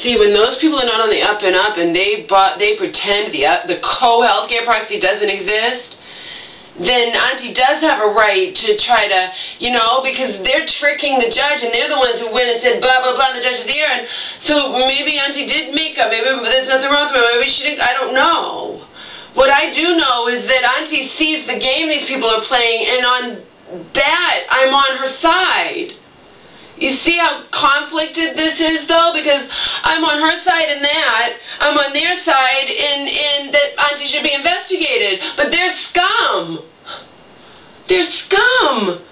See, when those people are not on the up and up and they bought, they pretend the uh, the co-healthcare proxy doesn't exist, then Auntie does have a right to try to, you know, because they're tricking the judge and they're the ones who went and said blah blah blah. The judge is here, and so maybe Auntie did make up. Maybe there's nothing wrong with her. Maybe she didn't. I don't know. What I do know is that Auntie sees the game these people are playing, and on that I'm on her side. You see how conflicted this is, though? Because I'm on her side in that. I'm on their side in, in that Auntie should be investigated. But they're scum. They're scum.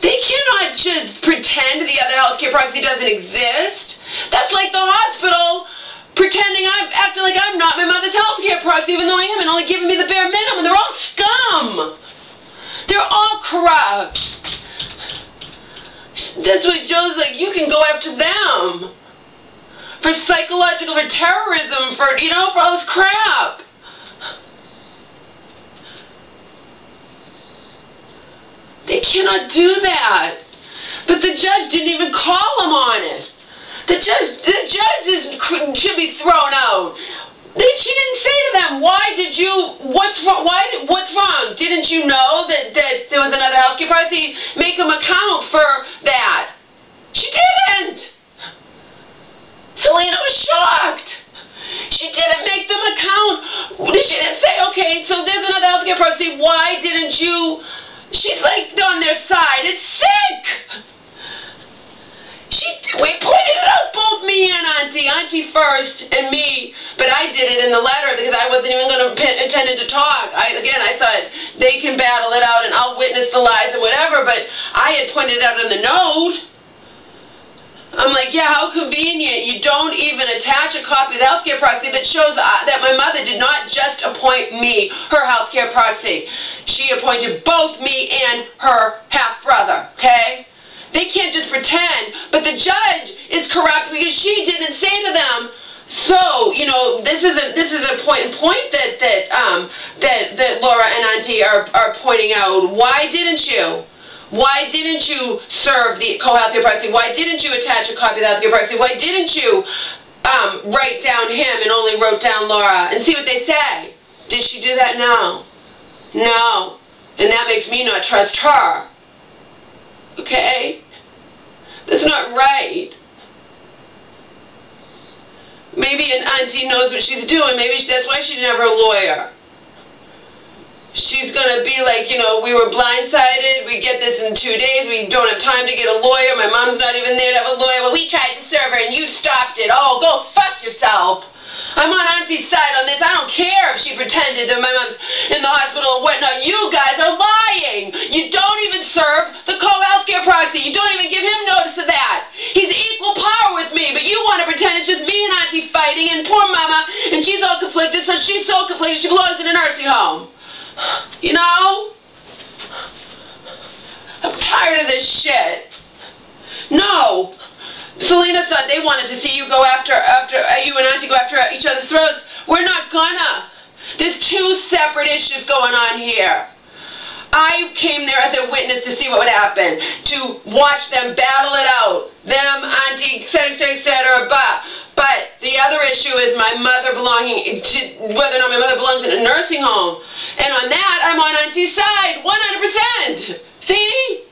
They cannot just pretend the other healthcare proxy doesn't exist. That's like the hospital pretending I'm acting like I'm not my mother's healthcare proxy, even though I am, and only giving me the bare minimum. They're all scum. They're all corrupt. That's what Joe's like, you can go after them. For psychological, for terrorism, for, you know, for all this crap. They cannot do that. But the judge didn't even call them on it. The judge, the judge is, should be thrown out. She didn't say to them, why did you, what's wrong, why, what's wrong? Didn't you know that, that there was another healthcare policy? Make them account for that. She didn't. Selena was shocked. She didn't make them account. She didn't say, okay, so there's another healthcare policy. Why didn't you? She's like on their side. It's sick. She, we pointed it out, both me and Auntie. Auntie first and me. But I did it in the letter because I wasn't even going to intended to talk. I Again, I thought they can battle it out and I'll witness the lies or whatever. But I had pointed out in the note. I'm like, yeah, how convenient. You don't even attach a copy of the healthcare proxy that shows uh, that my mother did not just appoint me her healthcare proxy. She appointed both me and her half-brother, okay? They can't just pretend. But the judge is corrupt because she didn't say to them, so, you know, this is a this is a point point that that um that that Laura and Auntie are are pointing out. Why didn't you? Why didn't you serve the co-healthcare proxy? Why didn't you attach a copy of the proxy? Why didn't you um, write down him and only wrote down Laura? And see what they say. Did she do that? No. No. And that makes me not trust her. Okay? That's not right. Maybe an auntie knows what she's doing. Maybe that's why she's never a lawyer. She's going to be like, you know, we were blindsided. We get this in two days. We don't have time to get a lawyer. My mom's not even there to have a lawyer. Well, we tried to serve her and you stopped it. Oh, go fuck yourself. I'm on Auntie's side on this. I don't care if she pretended that my mom's in the hospital or whatnot. You guys are lying. You don't even serve the co-healthcare proxy. You don't even give him notice of that. He's equal power with me, but you want to pretend it's just me and Auntie fighting and poor mama, and she's all conflicted, so she's so conflicted she belongs in a nursing home. You know? I'm tired of this shit. No. Selena thought they wanted to see you go after, after uh, you and Auntie go after each other's throats. We're not gonna. There's two separate issues going on here. I came there as a witness to see what would happen, to watch them battle it out. Them, Auntie, etc., etc., but, but the other issue is my mother belonging to, whether or not my mother belongs in a nursing home. And on that, I'm on Auntie's side, 100%. See?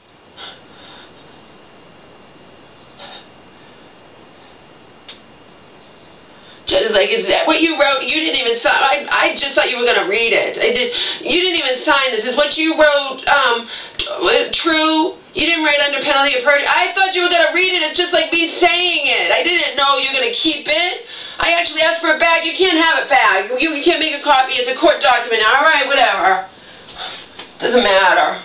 Is like, is that what you wrote? You didn't even sign. I, I just thought you were going to read it. I did. You didn't even sign this. Is what you wrote um, true? You didn't write under penalty of perjury. I thought you were going to read it. It's just like me saying it. I didn't know you were going to keep it. I actually asked for it back. You can't have it back. You, you can't make a copy. It's a court document. All right, whatever. Doesn't matter.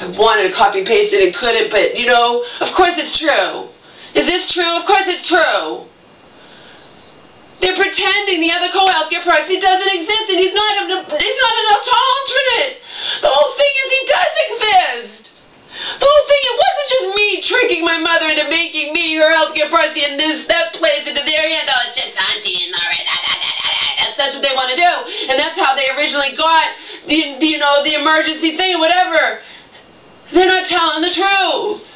I wanted to copy paste it and couldn't, but you know, of course it's true. Is this true? Of course it's true. They're pretending the other co-healthcare proxy doesn't exist, and he's not a, he's not an alternate. The whole thing is he does exist. The whole thing, it wasn't just me tricking my mother into making me her healthcare proxy, and this that plays into their hand. Oh, it's just auntie and. Da, da, da, da, da. That's, that's what they want to do, and that's how they originally got the you know the emergency thing, or whatever. They're not telling the truth.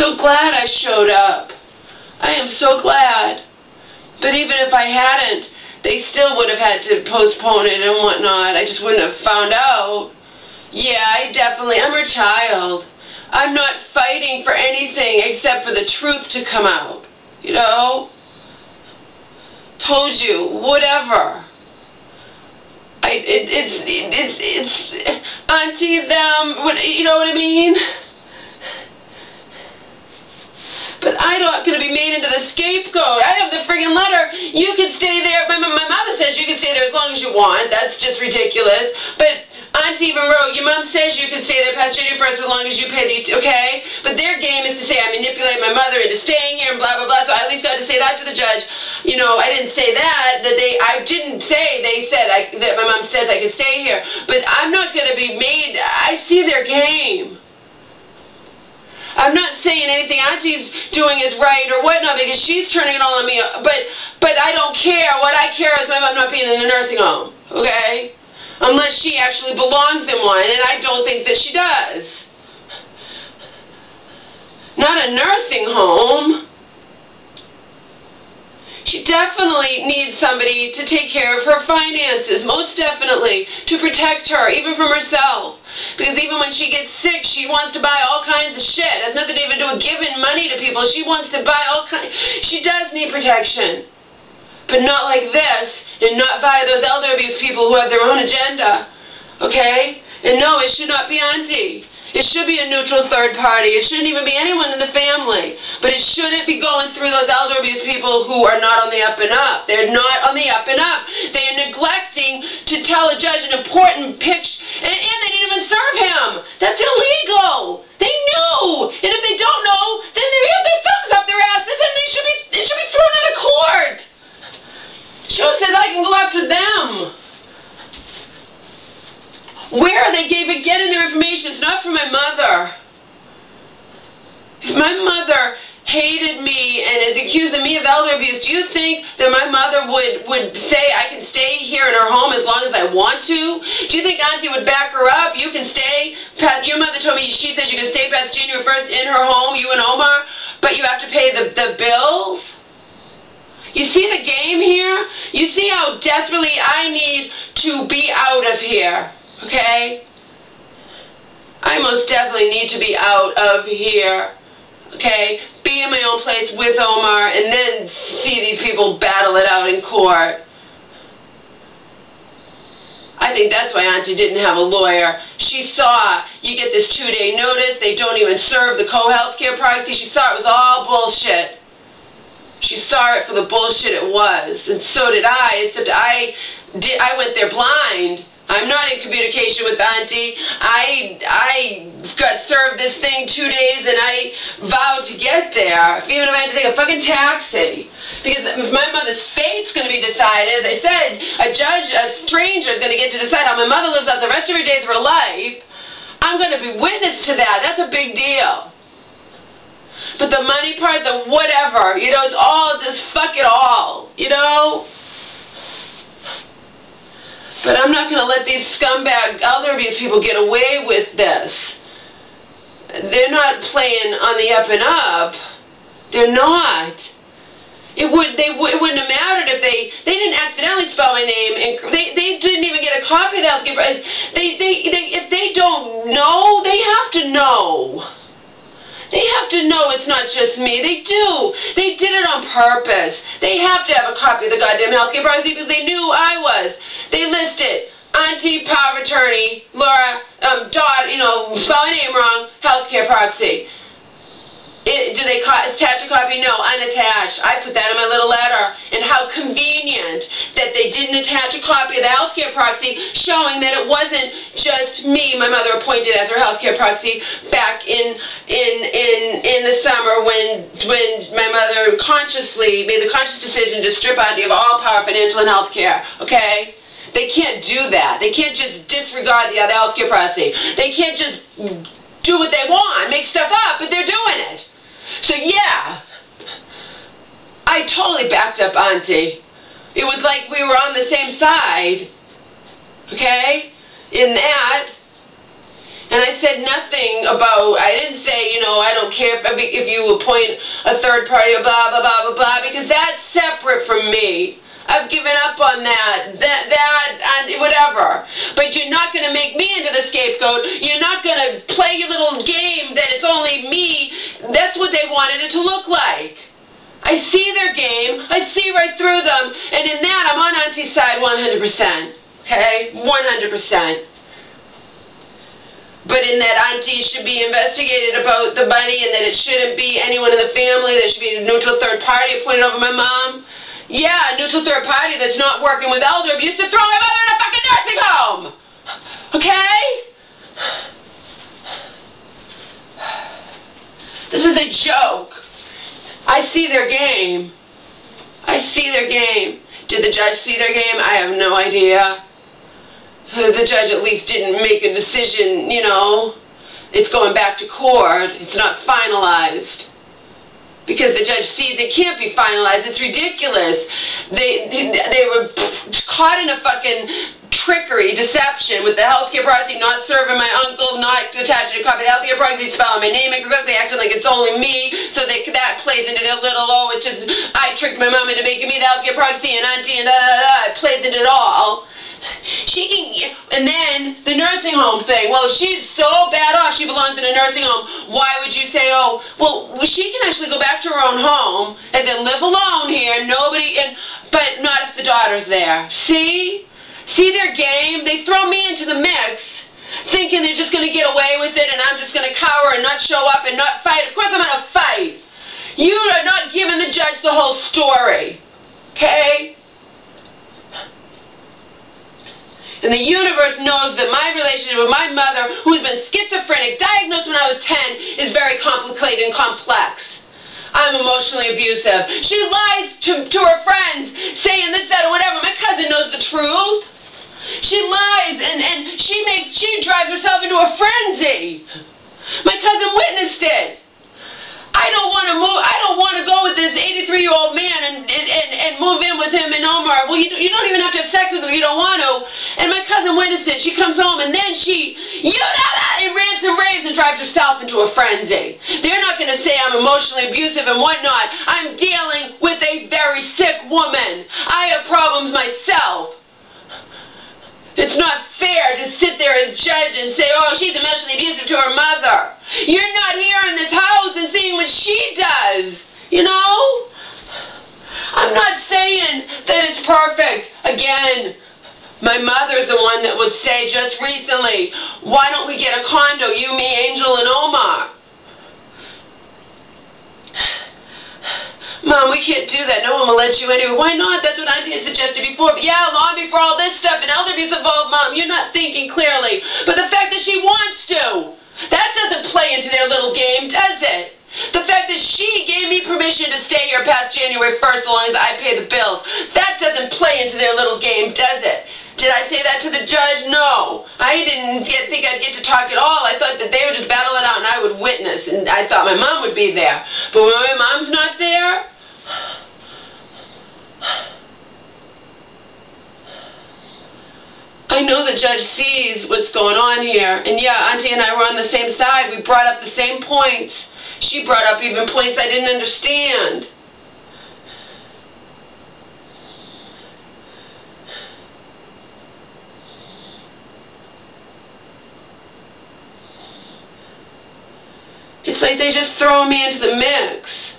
So glad I showed up. I am so glad. But even if I hadn't, they still would have had to postpone it and whatnot. I just wouldn't have found out. Yeah, I definitely, I'm her child. I'm not fighting for anything except for the truth to come out. You know? Told you, whatever. I, it, it's, it, it's, it's, auntie them, what, you know what I mean? But I'm not going to be made into the scapegoat. I have the friggin' letter. You can stay there. My, my mother says you can stay there as long as you want. That's just ridiculous. But Auntie Monroe, your mom says you can stay there past January 1st as long as you pay the, okay? But their game is to say I manipulate my mother into staying here and blah, blah, blah. So I at least got to say that to the judge. You know, I didn't say that. That they, I didn't say they said I, that my mom says I can stay here. But I'm not going to be made. I see their game. Anything Auntie's doing is right or whatnot because she's turning it all on me. But but I don't care. What I care is my mom not being in a nursing home. Okay? Unless she actually belongs in one, and I don't think that she does. Not a nursing home. She definitely needs somebody to take care of her finances, most definitely, to protect her, even from herself. Because even when she gets sick, she wants to buy all kinds of shit. It has nothing to even do with giving money to people. She wants to buy all kinds. She does need protection. But not like this, and not via those elder abuse people who have their own agenda. Okay? And no, it should not be auntie. It should be a neutral third party. It shouldn't even be anyone in the family. But it shouldn't be going through those elder abuse people who are not on the up and up. They're not on the up and up. They are neglecting to tell a judge an important pitch, and, and serve him. That's illegal. They knew. And if they don't know, then they have their thumbs up their asses and they should be they should be thrown out of court. Joe says I can go after them. Where are they giving, getting their information? It's not from my mother. If my mother hated me and is accusing me of elder abuse, do you think that my mother would, would say I can stay here in her home as long as I want to? Do you think Auntie would back her up? You can stay, past, your mother told me she says you can stay past January 1st in her home, you and Omar, but you have to pay the, the bills? You see the game here? You see how desperately I need to be out of here. Okay? I most definitely need to be out of here. Okay? Be in my own place with Omar and then see these people battle it out in court. I think that's why Auntie didn't have a lawyer. She saw you get this two-day notice, they don't even serve the co-health care proxy. She saw it was all bullshit. She saw it for the bullshit it was, and so did I, except I, did, I went there blind. I'm not in communication with Auntie. I I got served this thing two days and I vowed to get there, even if I had to take a fucking taxi. Because if my mother's fate's going to be decided, as I said, a judge, a stranger is going to get to decide how my mother lives out the rest of her days of her life. I'm going to be witness to that. That's a big deal. But the money part, the whatever, you know, it's all just fuck it all, you know? But I'm not going to let these scumbag elder abuse people get away with this. They're not playing on the up and up. They're not. It would they it wouldn't have mattered if they they didn't accidentally spell my name and they they didn't even get a copy of the health. They they they if they don't know, they have to know. They have to know it's not just me. They do. They did it on purpose. They have to have a copy of the goddamn healthcare proxy because they knew I was. They listed auntie, power attorney, Laura, um, dot, you know, spell my name wrong, healthcare proxy. It, do they attach a copy? No, unattached. I put that in my little letter. And how convenient that they didn't attach a copy of the healthcare proxy showing that it wasn't just me, my mother appointed as her healthcare proxy back in in in in the summer when when my mother consciously made the conscious decision to strip Auntie of all power, financial and healthcare. Okay? They can't do that. They can't just disregard the other healthcare proxy. They can't just do what they want, make stuff up, but they're doing it. So yeah, I totally backed up Auntie. It was like we were on the same side. Okay? In that, And I said nothing about, I didn't say, you know, I don't care if, if you appoint a third party or blah, blah, blah, blah, blah, because that's separate from me. I've given up on that, that, that, and whatever. But you're not going to make me into the scapegoat. You're not going to play your little game that it's only me. What they wanted it to look like. I see their game. I see right through them. And in that, I'm on Auntie's side 100%. Okay? 100%. But in that auntie should be investigated about the money and that it shouldn't be anyone in the family, there should be a neutral third party appointed over my mom. Yeah, a neutral third party that's not working with elder abuse to throw my mother in a fucking nursing home! Okay? This is a joke. I see their game. I see their game. Did the judge see their game? I have no idea the judge at least didn't make a decision, you know, it's going back to court, it's not finalized. Because the judge sees it can't be finalized, it's ridiculous. They, they were caught in a fucking trickery, deception with the healthcare proxy not serving my uncle, not attaching a copy of the healthcare proxy, spelling my name incorrectly, acting like it's only me, so they, that plays into their little, oh, it's just, I tricked my mom into making me the healthcare proxy and auntie and da da da, it plays into it all she can, and then the nursing home thing. Well, she's so bad off, she belongs in a nursing home. Why would you say, oh, well, she can actually go back to her own home and then live alone here. Nobody, and but not if the daughter's there. See, see their game. They throw me into the mix. Thinking they're just going to get away with it and I'm just going to cower and not show up and not fight. Of course I'm going to fight. You are not giving the judge the whole story. Okay? And the universe knows that my relationship with my mother, who's been schizophrenic, diagnosed when I was 10, is very complicated and complex. I'm emotionally abusive. She lies to, to her friends, saying this, that, or whatever. My cousin knows the truth. She lies and, and she makes she drives herself into a frenzy. My cousin witnessed it. I don't want to move. I don't want to go with this 83 year old man and, and, and, and move in with him in Omar. Well, you, you don't even have to have sex with him. You don't want to. And my cousin witnessed it. She comes home and then she, you know that, and rants and raves and drives herself into a frenzy. They're not going to say I'm emotionally abusive and whatnot. I'm dealing with a very sick woman. I have problems myself. It's not fair to sit there as judge and say, oh, she's emotionally abusive to her mother. You're not here in this house and seeing what she does. You know? I'm not saying that it's perfect. Again, my mother's the one that would say just recently, why don't we get a condo, you, me, Angel, and Omar? Mom, we can't do that. No one will let you anyway. Why not? That's what I had suggested before. But yeah, long before all this stuff and elder abuse involved, Mom. You're not thinking clearly. But the fact that she wants to, that doesn't play into their little game, does it? The fact that she gave me permission to stay here past January 1st as long as I pay the bills, that doesn't play into their little game, does it? Did I say that to the judge? No. I didn't get, think I'd get to talk at all. I thought that they would just battle it out and I would witness. And I thought my mom would be there. But when my mom's not there, I know the judge sees what's going on here. And yeah, Auntie and I were on the same side. We brought up the same points. She brought up even points I didn't understand. It's like they just throw me into the mix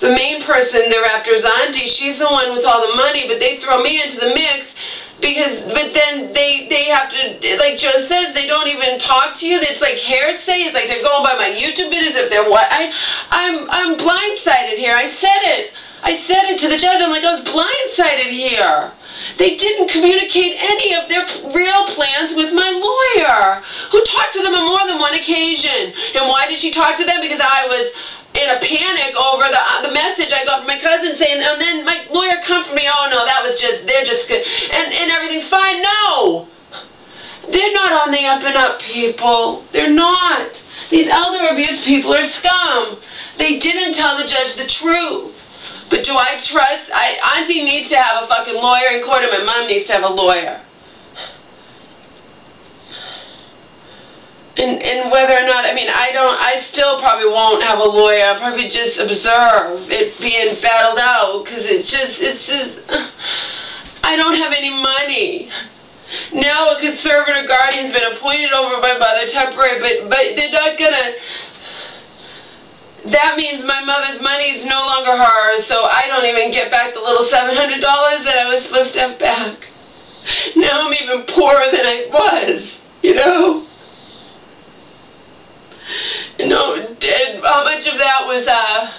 the main person they're after is Auntie. She's the one with all the money, but they throw me into the mix because, but then they they have to, like Joe says, they don't even talk to you. It's like hearsay. It's like they're going by my YouTube videos. If they're what I, I'm I'm blindsided here. I said it. I said it to the judge. I'm like I was blindsided here. They didn't communicate any of their real plans with my lawyer, who talked to them on more than one occasion. And why did she talk to them? Because I was in a panic over the uh, the message I got from my cousin saying, and then my lawyer comforted me, oh no, that was just, they're just good, and, and everything's fine. No! They're not on the up and up, people. They're not. These elder abuse people are scum. They didn't tell the judge the truth. But do I trust, I, Auntie needs to have a fucking lawyer in court and my mom needs to have a lawyer. And and whether or not I mean I don't I still probably won't have a lawyer. I'll probably just observe it being battled out because it's just it's just I don't have any money. Now a conservator guardian's been appointed over my mother temporary, but but they're not gonna. That means my mother's money is no longer hers, so I don't even get back the little seven hundred dollars that I was supposed to have back. Now I'm even poorer than I was, you know. You know, and how much of that was uh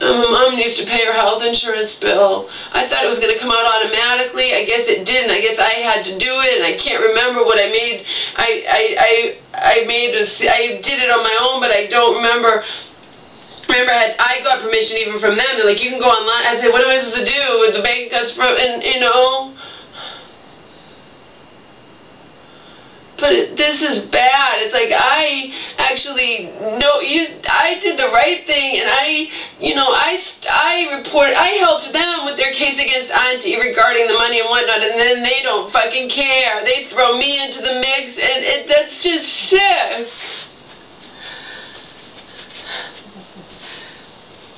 my mom needs to pay her health insurance bill. I thought it was going to come out automatically. I guess it didn't. I guess I had to do it, and I can't remember what I made. I I I I made a, I did it on my own, but I don't remember. Remember, I, had, I got permission even from them. They're like, you can go online. I said, what am I supposed to do? with The bank cuts from, and you know. But it, this is bad. It's like I actually no you I did the right thing and I you know I I reported I helped them with their case against Auntie regarding the money and whatnot and then they don't fucking care. They throw me into the mix and it, that's just sick.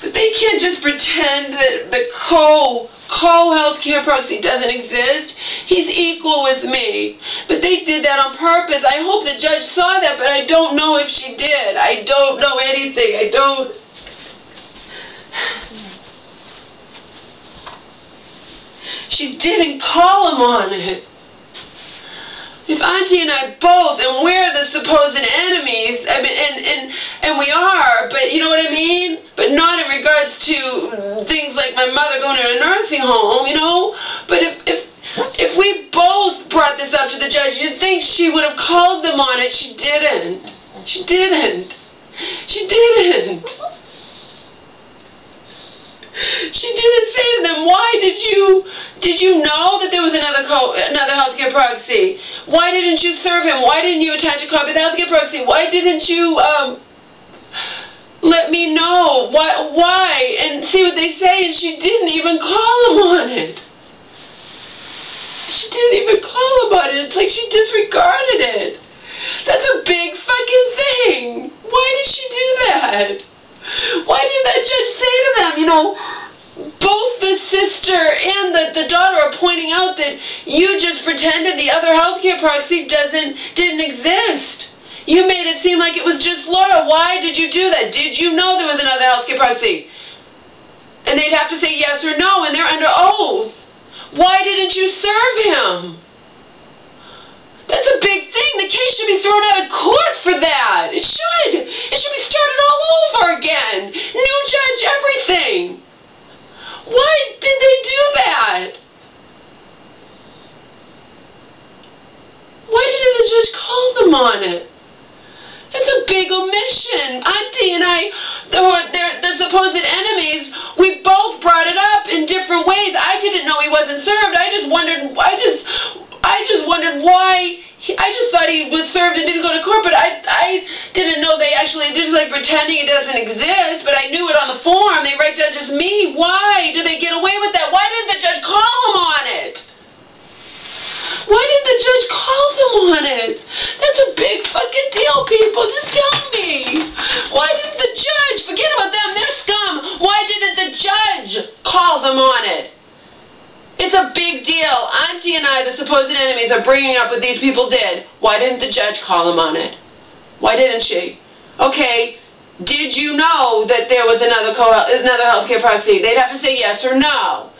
But they can't just pretend that the co co healthcare proxy doesn't exist. He's equal with me. But they did that on purpose. I hope the judge saw that, but I don't know if she did. I don't know anything. I don't. She didn't call him on it. If Auntie and I both, and we're the supposed enemies, I mean, and, and, and we are, but you know what I mean? But not in regards to things like my mother going to a nursing home, you know? But if, if, if we both brought this up to the judge, you'd think she would have called them on it. She didn't. She didn't. She didn't. She didn't say to them, why did you, did you know that there was another co another healthcare proxy? Why didn't you serve him? Why didn't you attach a copy of the healthcare proxy? Why didn't you, um, let me know? Why, why? And see what they say, and she didn't even call him on it. She didn't even call about it. It's like she disregarded it. That's a big fucking thing. Why did she do that? Why did that judge say to them, you know, both the sister and the, the daughter are pointing out that you just pretended the other healthcare proxy doesn't didn't exist. You made it seem like it was just Laura. Why did you do that? Did you know there was another healthcare proxy? And they'd have to say yes or no, and they're under oath. Why didn't you serve him? That's a big thing. The case should be thrown out of court for that. It should. It should be started all over again. New judge, everything. Why did they do that? Why didn't the judge call them on it? It's a big omission. Auntie and I, they're, the supposed enemies, we both brought it up in different ways. I didn't know he wasn't served. I just wondered, I just, I just wondered why, he, I just thought he was served and didn't go to court, but I, I didn't know they actually, they're just like pretending it doesn't exist, but I knew it on the form. They write down just me. Why do they get away with that? Why didn't the judge call him on it? Why didn't the judge call them on it? That's a big fucking deal, people. Just tell me. Why didn't the judge, forget about them, they're scum. Why didn't the judge call them on it? It's a big deal. Auntie and I, the supposed enemies, are bringing up what these people did. Why didn't the judge call them on it? Why didn't she? Okay, did you know that there was another co another healthcare proxy? They'd have to say yes or no.